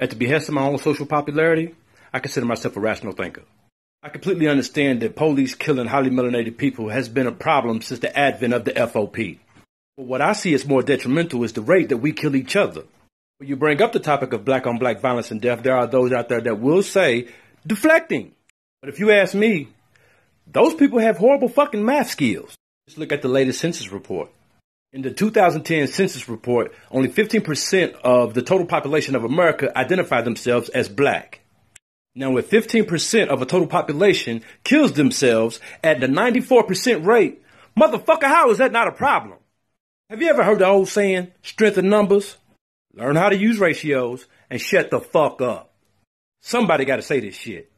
At the behest of my own social popularity, I consider myself a rational thinker. I completely understand that police killing highly melanated people has been a problem since the advent of the FOP. But what I see as more detrimental is the rate that we kill each other. When you bring up the topic of black on black violence and death, there are those out there that will say deflecting. But if you ask me, those people have horrible fucking math skills. Just look at the latest census report. In the 2010 census report, only 15% of the total population of America identify themselves as black. Now, if 15% of a total population kills themselves at the 94% rate, motherfucker, how is that not a problem? Have you ever heard the old saying, strength in numbers? Learn how to use ratios and shut the fuck up. Somebody gotta say this shit.